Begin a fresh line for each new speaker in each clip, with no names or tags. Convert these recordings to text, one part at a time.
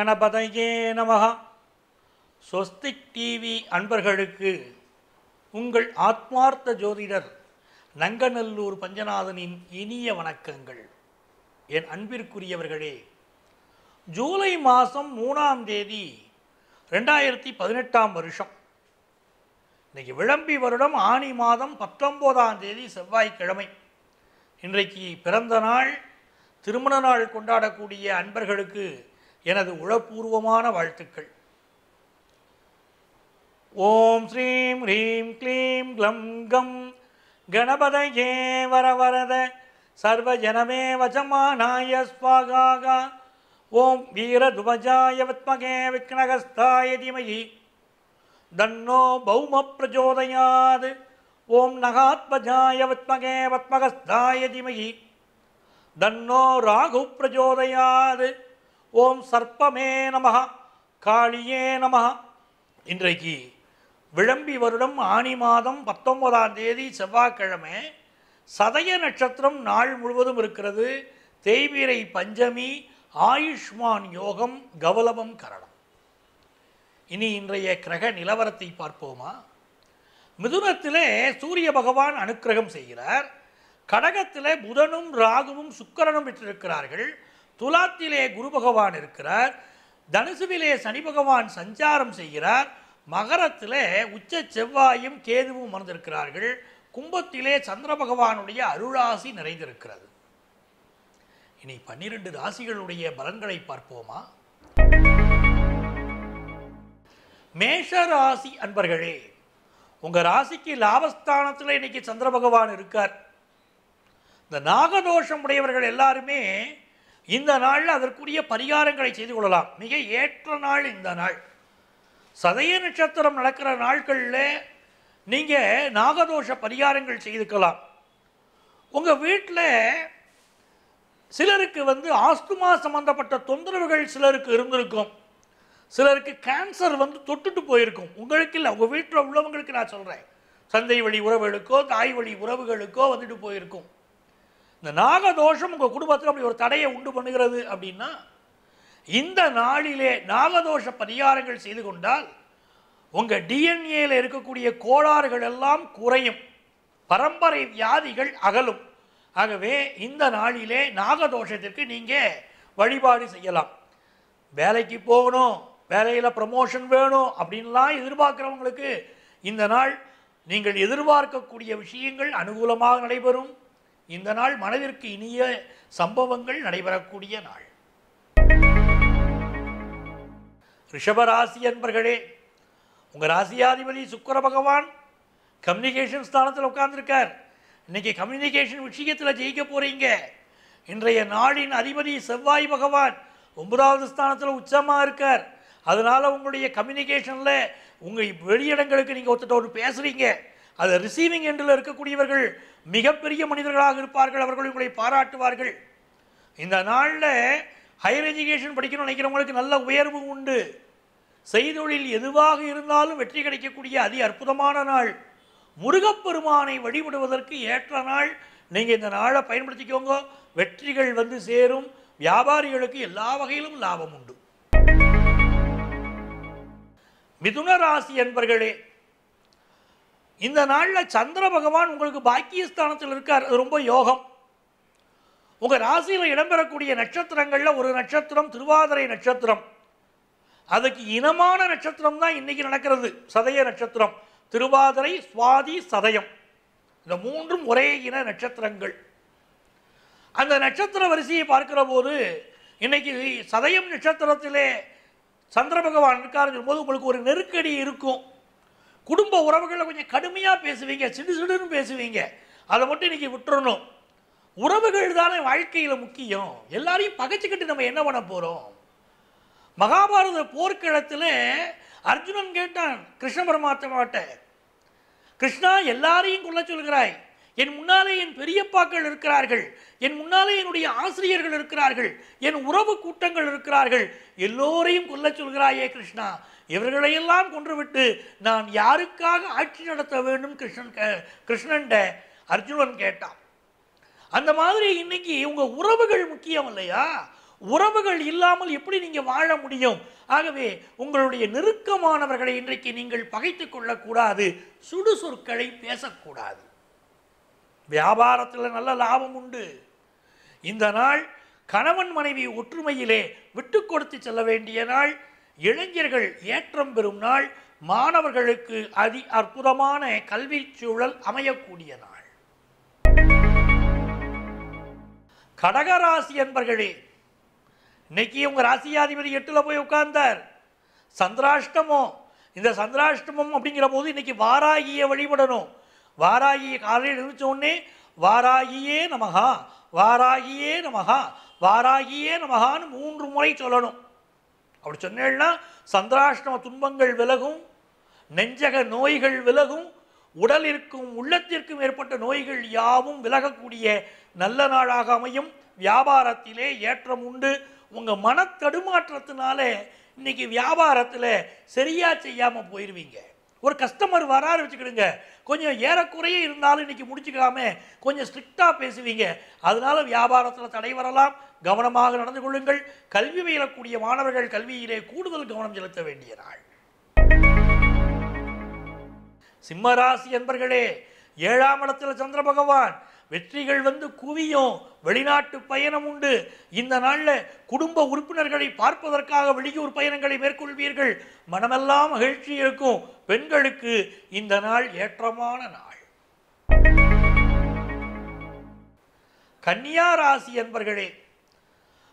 கணபதையே நமகா ஸ்வஸ்திக் டிவி அன்பர்களுக்கு உங்கள் ஆத்மார்த்த ஜோதிடர் நங்கநல்லூர் பஞ்சநாதனின் இனிய வணக்கங்கள். என் அன்பிற்குரியவர்களே ஜூலை மாதம் மூணாம் தேதி ரெண்டாயிரத்தி பதினெட்டாம் வருஷம். இன்றைக்கி விளம்பி வருடம் ஆனி மாதம் பத்தொம்போதாம் தேதி செவ்வாய்க்கிழமை. இன்றைக்கு பிறந்த நாள் திருமண நாள் கொண்டாடக்கூடிய அன்பர்களுக்கு எனது உளப்பூர்வமான வாழ்த்துக்கள். ஓம் ஸ்ரீம் ஹ்ரீம் க்ளீம் க்ளம் கம். கணபதயே வரவரத சர்வஜனமே வசமானாய ஸ்வாகாகா. ஓம் வீரதுவஜாய வித்மகே விக்னகஸ்தாய திமயி தன்னோ பௌம பிரச்சோதயாது ஓம் நகாத்மஜாய வித்மகே பத்மகஸ்தாய திமயி தன்னோ ராகு பிரச்சோதயாது ஓம் சர்ப்பமே நமக காளியே நமக இன்றைக்கு விளம்பி வருடம் ஆனி மாதம் பத்தொன்பதாம் தேதி செவ்வாய்க்கிழமை. சதய நட்சத்திரம் நாள் முழுவதும் இருக்கிறது. தேய்பிரை பஞ்சமி ஆயுஷ்மான் யோகம் கௌலவம் கரணம். இனி இன்றைய கிரக நிலவரத்தை பார்ப்போமா? மிதுனத்திலே சூரிய பகவான் அனுக்கிரகம் செய்கிறார். கடகத்தில் புதனும் ராகுவும் சுக்கரனும் பெற்றிருக்கிறார்கள். துலாத்திலே குரு பகவான் இருக்கிறார் தனுசுவிலே சனி பகவான் சஞ்சாரம் செய்கிறார் மகரத்திலே உச்ச செவ்வாயும் கேதுவும் அமர்ந்திருக்கிறார்கள் கும்பத்திலே சந்திர பகவானுடைய அருளாசி நிறைந்திருக்கிறது. இனி பன்னிரண்டு ராசிகளுடைய பலன்களை பார்ப்போமா? மேஷ ராசி அன்பர்களே உங்க ராசிக்கு லாபஸ்தானத்தில் இன்னைக்கு சந்திர பகவான் இருக்கார். இந்த நாகதோஷம் உடையவர்கள் எல்லாருமே இந்த நாளில் அதற்குரிய பரிகாரங்களை செய்து கொள்ளலாம். மிக ஏற்ற நாள் இந்த நாள். சதய நட்சத்திரம் நடக்கிற நாட்களில் நீங்கள் நாகதோஷ பரிகாரங்கள் செய்துக்கலாம். உங்கள் வீட்டில் சிலருக்கு வந்து ஆஸ்துமா சம்பந்தப்பட்ட தொந்தரவுகள் சிலருக்கு இருந்திருக்கும். சிலருக்கு கேன்சர் வந்து தொட்டுட்டு போயிருக்கும். உங்களுக்கு இல்லை உங்கள் வீட்டில் உள்ளவங்களுக்கு நான் சொல்கிறேன் சந்தை வழி உறவுகளுக்கோ தாய் வழி உறவுகளுக்கோ வந்துட்டு போயிருக்கும். இந்த நாகதோஷம் உங்கள் குடும்பத்தில் அப்படி ஒரு தடையை உண்டு பண்ணுகிறது அப்படின்னா இந்த நாளிலே நாகதோஷ பரிகாரங்கள் செய்து கொண்டால் உங்கள் டிஎன்ஏல இருக்கக்கூடிய கோளாறுகள் எல்லாம் குறையும். பரம்பரை வியாதிகள் அகலும். ஆகவே இந்த நாளிலே நாகதோஷத்திற்கு நீங்கள் வழிபாடு செய்யலாம். வேலைக்கு போகணும் வேலையில் ப்ரமோஷன் வேணும் அப்படின்லாம் எதிர்பார்க்குறவங்களுக்கு இந்த நாள் நீங்கள் எதிர்பார்க்கக்கூடிய விஷயங்கள் அனுகூலமாக நடைபெறும். இந்த நாள் மனதிற்கு இனிய சம்பவங்கள் நடைபெறக்கூடிய நாள். ரிஷபராசி என்பர்களே உங்கள் ராசியாதிபதி சுக்கர பகவான் கம்யூனிகேஷன் ஸ்தானத்தில் உட்கார்ந்துருக்கார். இன்னைக்கு கம்யூனிகேஷன் விஷயத்தில் ஜெயிக்க போகிறீங்க இன்றைய நாளின் அதிபதி செவ்வாய் பகவான் ஒன்பதாவது ஸ்தானத்தில் உச்சமாக இருக்கார். அதனால் உங்களுடைய கம்யூனிகேஷனில் உங்கள் வெளியிடங்களுக்கு நீங்கள் ஒருத்தட்ட ஒன்று பேசுகிறீங்க அதை ரிசீவிங் எண்டில் இருக்கக்கூடியவர்கள் மிகப்பெரிய மனிதர்களாக இருப்பார்கள் அவர்கள் உங்களை பாராட்டுவார்கள். இந்த நாளில் ஹையர் எஜுகேஷன் படிக்கணும்னு நினைக்கிறவங்களுக்கு நல்ல உயர்வு உண்டு. செய்தொழில் எதுவாக இருந்தாலும் வெற்றி கிடைக்கக்கூடிய அதி அற்புதமான நாள். முருகப்பெருமானை வழிபடுவதற்கு ஏற்ற நாள். நீங்கள் இந்த நாளை பயன்படுத்திக்கோங்க. வெற்றிகள் வந்து சேரும். வியாபாரிகளுக்கு எல்லா வகையிலும் லாபம் உண்டு. மிதுன ராசி என்பர்களே இந்த நாளில் சந்திர பகவான் உங்களுக்கு பாக்கியஸ்தானத்தில் இருக்கார். அது ரொம்ப யோகம். உங்கள் ராசியில் இடம்பெறக்கூடிய நட்சத்திரங்களில் ஒரு நட்சத்திரம் திருவாதிரை நட்சத்திரம். அதுக்கு இனமான நட்சத்திரம் தான் இன்னைக்கு நடக்கிறது. சதய நட்சத்திரம். திருவாதிரை சுவாதி சதயம். இந்த மூன்றும் ஒரே இன நட்சத்திரங்கள். அந்த நட்சத்திர வரிசையை பார்க்கிற போது இன்னைக்கு சதயம் நட்சத்திரத்திலே சந்திர பகவான் இருக்காருங்கும் போது உங்களுக்கு ஒரு நெருக்கடி இருக்கும். குடும்ப உறவுகளை கொஞ்சம் கடுமையாக பேசுவீங்க சிடு சிடுன்னு பேசுவீங்க. அதை மட்டும் இன்னைக்கு விட்டுறணும். உறவுகள் தானே வாழ்க்கையில் முக்கியம். எல்லாரையும் பகைச்சிக்கிட்டு நம்ம என்ன பண்ண போகிறோம் மகாபாரத போர்க்களத்தில் அர்ஜுனன் கேட்டான் கிருஷ்ண பரமாத்மாட்ட கிருஷ்ணா எல்லாரையும் கொல்ல சொல்கிறாய். என் முன்னாலே என் பெரியப்பாக்கள் இருக்கிறார்கள். என் முன்னாலே என்னுடைய ஆசிரியர்கள் இருக்கிறார்கள். என் உறவு கூட்டங்கள் இருக்கிறார்கள். எல்லோரையும் கொல்ல சொல்கிறாயே கிருஷ்ணா. இவர்களையெல்லாம் கொன்றுவிட்டு நான் யாருக்காக ஆட்சி நடத்த வேண்டும் கிருஷ்ணன் கே- கிருஷ்ணன்ட? அர்ஜுனன் கேட்டான். அந்த மாதிரி இன்னைக்கு உங்க உறவுகள் முக்கியம் இல்லையா? உறவுகள் இல்லாமல் எப்படி நீங்கள் வாழ முடியும்? ஆகவே உங்களுடைய நெருக்கமானவர்களை இன்றைக்கு நீங்கள் பகைத்து கொள்ளக்கூடாது. சுடு சொற்களை பேசக்கூடாது. வியாபாரத்தில் நல்ல லாபம் உண்டு. இந்த நாள் கணவன் மனைவி ஒற்றுமையிலே விட்டு கொடுத்து செல்ல வேண்டிய நாள். இளைஞர்கள் ஏற்றம் பெறும் நாள். மாணவர்களுக்கு அதி அற்புதமான கல்வி சூழல் அமையக்கூடிய நாள். கடகராசி என்பர்களே இன்னைக்கு உங்க ராசியாதிபதி எட்டுல போய் உட்கார்ந்தார். சந்திராஷ்டமம். இந்த சந்திராஷ்டமம் அப்படிங்கிற போது இன்னைக்கு வாராகிய வழிபடணும். வாராகியை காலையில் எழுந்த உடனே வாராகியே நமகா வாராகியே நமகா வாராகியே நமகான்னு மூன்று முறை சொல்லணும். அப்படி சொன்னேன்னா சந்திராஷ்டம துன்பங்கள் விலகும் நெஞ்சக நோய்கள் விலகும் உடலிற்கும் உள்ளத்திற்கும் ஏற்பட்ட நோய்கள் யாவும் விலகக்கூடிய நல்ல நாளாக அமையும். வியாபாரத்திலே ஏற்றம் உண்டு. உங்கள் மன தடுமாற்றத்தினாலே இன்னைக்கு வியாபாரத்தில் சரியாக செய்யாமல் போயிடுவீங்க ஒரு கஸ்டமர் வராரு வச்சுக்கிடுங்க. கொஞ்சம் ஏறக்குறைய இருந்தாலும் இன்னைக்கு முடிச்சுக்காம கொஞ்சம் ஸ்ட்ரிக்டாக பேசுவீங்க. அதனால வியாபாரத்தில் தடை வரலாம். கவனமாக நடந்து கொள்ளுங்கள். கல்வி பயிலக்கூடிய மாணவர்கள் கல்வியிலே கூடுதல் கவனம் செலுத்த வேண்டிய நாள். சிம்மராசி என்பர்களே ஏழாம் இடத்தில் சந்திர பகவான் வெற்றிகள் வந்து குவியும். வெளிநாட்டு பயணம் உண்டு. இந்த நாள்ல குடும்ப உறுப்பினர்களை பார்ப்பதற்காக வெளியூர் பயணங்களை மேற்கொள்வீர்கள். மனமெல்லாம் மகிழ்ச்சி இருக்கும். பெண்களுக்கு இந்த நாள் ஏற்றமான நாள். கன்னியா ராசி என்பர்களே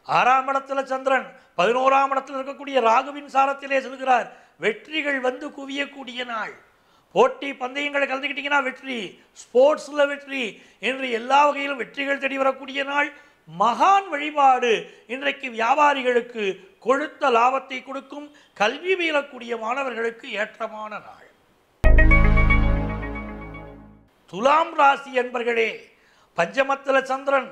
ஆறாம் இடத்துல சந்திரன் பதினோராம் இடத்தில் இருக்கக்கூடிய ராகுவின் சாரத்திலே சொல்கிறார் வெற்றிகள் வந்து குவியக்கூடிய நாள். போட்டி பந்தயங்களை கலந்துக்கிட்டீங்கன்னா வெற்றி ஸ்போர்ட்ஸில் வெற்றி. என்று எல்லா வகையிலும் வெற்றிகள் தேடி வரக்கூடிய நாள். மகான் வழிபாடு இன்றைக்கு வியாபாரிகளுக்கு கொழுத்த லாபத்தை கொடுக்கும். கல்வி மீளக்கூடிய மாணவர்களுக்கு ஏற்றமான நாள். துலாம் ராசி என்பர்களே பஞ்சமத்தில் சந்திரன்.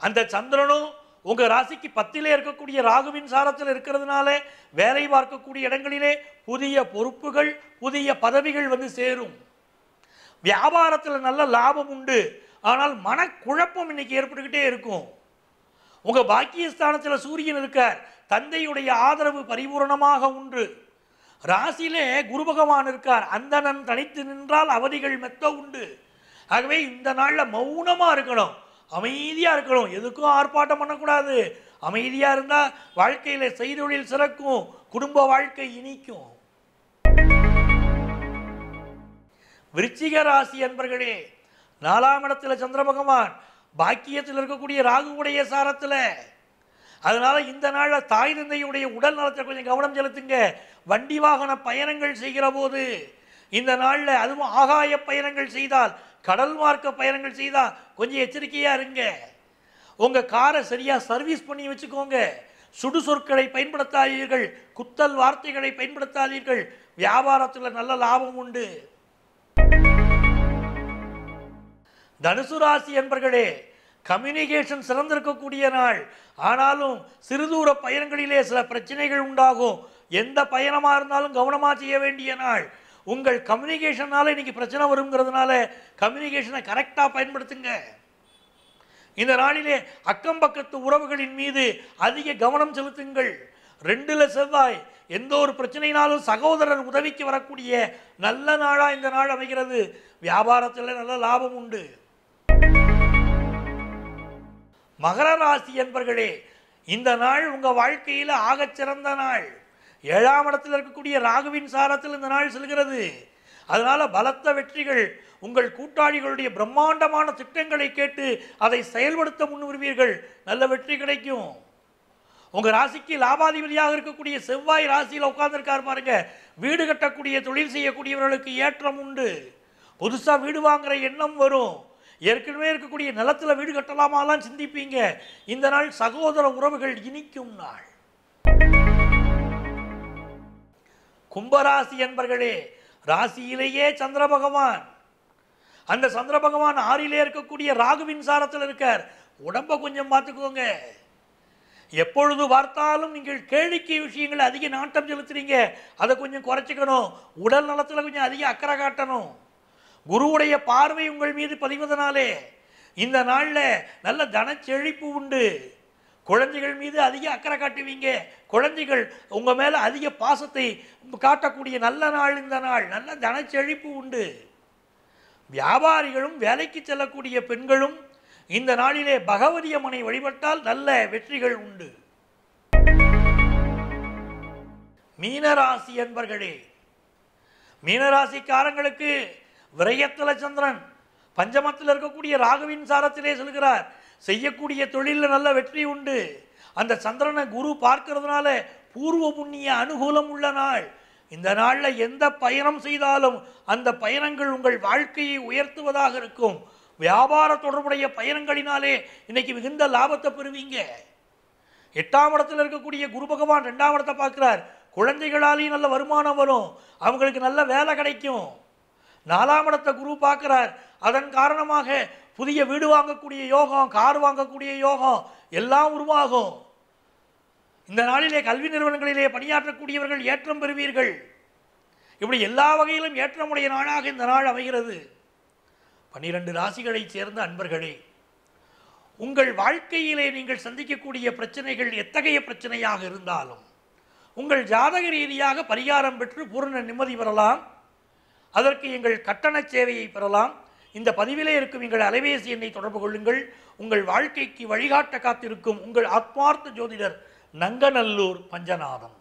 அந்த சந்திரனும் உங்கள் ராசிக்கு பத்திலே இருக்கக்கூடிய ராகுவின் சாரத்தில் இருக்கிறதுனாலே வேலை பார்க்கக்கூடிய இடங்களிலே புதிய பொறுப்புகள் புதிய பதவிகள் வந்து சேரும். வியாபாரத்தில் நல்ல லாபம் உண்டு. ஆனால் மனக்குழப்பம் இன்னைக்கு ஏற்பட்டுக்கிட்டே இருக்கும். உங்கள் பாக்கியஸ்தானத்தில் சூரியன் இருக்கார். தந்தையுடைய ஆதரவு பரிபூரணமாக உண்டு. ராசியிலே குரு பகவான் இருக்கார். அந்தணன் தனித்து நின்றால் அவதிகள் மெத்த உண்டு. ஆகவே இந்த நாளில் மௌனமாக இருக்கணும். அமைதியா இருக்கணும். எதுக்கும் ஆர்ப்பாட்டம் பண்ணக்கூடாது. அமைதியா இருந்தா வாழ்க்கையில செய்தொழில் சிறக்கும். குடும்ப வாழ்க்கை இனிக்கும். விருச்சிக ராசி என்பர்களே நாலாம் இடத்துல சந்திர பகவான் பாக்கியத்தில் இருக்கக்கூடிய ராகுவுடைய சாரத்துல. அதனால இந்த நாளில் தாய் தந்தையுடைய உடல் நலத்தை கொஞ்சம் கவனம் செலுத்துங்க. வண்டி வாகன பயணங்கள் செய்கிற போது இந்த நாளில் அதுவும் ஆகாய பயணங்கள் செய்தால் கடல் மார்க்க பயணங்கள் செய்தால் கொஞ்சம் எச்சரிக்கையா இருங்க. உங்க காரை சரியா சர்வீஸ் பண்ணி வச்சுக்கோங்க. சுடு சொற்களை பயன்படுத்தாதீர்கள். குத்தல் வார்த்தைகளை பயன்படுத்தாதீர்கள். வியாபாரத்தில் நல்ல லாபம் உண்டு. தனுசு ராசி என்பர்களே கம்யூனிகேஷன் சிறந்திருக்கக்கூடிய நாள். ஆனாலும் சிறுதூர பயணங்களிலே சில பிரச்சனைகள் உண்டாகும். எந்த பயணமா இருந்தாலும் கவனமா செய்ய வேண்டிய நாள். உங்கள் கம்யூனிகேஷனால இன்னைக்கு பிரச்சனை வருங்கிறதுனால கம்யூனிகேஷனை கரெக்டாக பயன்படுத்துங்க. இந்த நாளிலே அக்கம் பக்கத்து உறவுகளின் மீது அதிக கவனம் செலுத்துங்கள். ரெண்டுல செவ்வாய் எந்த ஒரு பிரச்சனையினாலும் சகோதரர் உதவிக்கு வரக்கூடிய நல்ல நாளாக இந்த நாள் அமைகிறது. வியாபாரத்தில் நல்ல லாபம் உண்டு. மகர ராசி என்பர்களே இந்த நாள் உங்கள் வாழ்க்கையில் ஆகச் சிறந்த நாள். ஏழாம் இடத்தில் இருக்கக்கூடிய ராகுவின் சாரத்தில் இந்த நாள் செல்கிறது. அதனால் பலத்த வெற்றிகள் உங்கள் கூட்டாளிகளுடைய பிரம்மாண்டமான திட்டங்களை கேட்டு அதை செயல்படுத்த முன்வருவீர்கள். நல்ல வெற்றி கிடைக்கும். உங்கள் ராசிக்கு லாபாதிபதியாக இருக்கக்கூடிய செவ்வாய் ராசியில் உட்கார்ந்துருக்கார் பாருங்க. வீடு கட்டக்கூடிய தொழில் செய்யக்கூடியவர்களுக்கு ஏற்றம் உண்டு. புதுசாக வீடு வாங்குற எண்ணம் வரும். ஏற்கனவே இருக்கக்கூடிய நிலத்தில் வீடு கட்டலாமாலாம் சிந்திப்பீங்க. இந்த நாள் சகோதர உறவுகள் இனிக்கும் நாள். கும்பராசி என்பர்களே ராசியிலேயே சந்திர பகவான். அந்த சந்திர பகவான் ஆறிலே இருக்கக்கூடிய ராகுவின் சாரத்தில் இருக்கார். உடம்ப கொஞ்சம் பார்த்துக்கோங்க. எப்பொழுது பார்த்தாலும் நீங்கள் கேளிக்கை விஷயங்களை அதிக நாட்டம் செலுத்துறீங்க. அதை கொஞ்சம் குறைச்சிக்கணும். உடல் நலத்தில் கொஞ்சம் அதிக அக்கறை காட்டணும். குருவுடைய பார்வை உங்கள் மீது பதிவதனாலே இந்த நாளில் நல்ல தனச்செழிப்பு உண்டு. குழந்தைகள் மீது அதிக அக்கறை காட்டுவீங்க. குழந்தைகள் உங்கள் மேலே அதிக பாசத்தை காட்டக்கூடிய நல்ல நாள் இந்த நாள். நல்ல தனச்செழிப்பு உண்டு. வியாபாரிகளும் வேலைக்கு செல்லக்கூடிய பெண்களும் இந்த நாளிலே பகவதி அம்மனை வழிபட்டால் நல்ல வெற்றிகள் உண்டு. மீனராசி என்பர்களே மீனராசிக்காரங்களுக்கு விரயத்தல சந்திரன் பஞ்சமத்தில் இருக்கக்கூடிய ராகுவின் சாரத்திலே செல்கிறார். செய்யக்கூடிய தொழிலில் நல்ல வெற்றி உண்டு. அந்த சந்திரனை குரு பார்க்கறதுனால பூர்வ புண்ணிய அனுகூலம் உள்ள நாள். இந்த நாளில் எந்த பயணம் செய்தாலும் அந்த பயணங்கள் உங்கள் வாழ்க்கையை உயர்த்துவதாக இருக்கும். வியாபார தொடர்புடைய பயணங்களினாலே இன்னைக்கு மிகுந்த லாபத்தை பெறுவீங்க. எட்டாம் இடத்துல இருக்கக்கூடிய குரு பகவான் ரெண்டாம் இடத்தை பார்க்குறார். குழந்தைகளாலேயும் நல்ல வருமானம் வரும். அவங்களுக்கு நல்ல வேலை கிடைக்கும். நாலாம் இடத்தை குரு பார்க்குறார். அதன் காரணமாக புதிய வீடு வாங்கக்கூடிய யோகம் கார் வாங்கக்கூடிய யோகம் எல்லாம் உருவாகும். இந்த நாளிலே கல்வி நிறுவனங்களிலே பணியாற்றக்கூடியவர்கள் ஏற்றம் பெறுவீர்கள். இப்படி எல்லா வகையிலும் ஏற்றமுடைய நாளாக இந்த நாள் அமைகிறது. பன்னிரண்டு ராசிகளைச் சேர்ந்த அன்பர்களே உங்கள் வாழ்க்கையிலே நீங்கள் சந்திக்கக்கூடிய பிரச்சனைகள் எத்தகைய பிரச்சனையாக இருந்தாலும் உங்கள் ஜாதக ரீதியாக பரிகாரம் பெற்று பூரண நிம்மதி பெறலாம். அதற்கு எங்கள் கட்டண சேவையை பெறலாம். இந்த பதிவிலே இருக்கும் எங்கள் அலைபேசி எண்ணை தொடர்பு கொள்ளுங்கள். உங்கள் வாழ்க்கைக்கு வழிகாட்ட காத்திருக்கும் உங்கள் ஆத்மார்த்த ஜோதிடர் நங்கநல்லூர் பஞ்சநாதன்.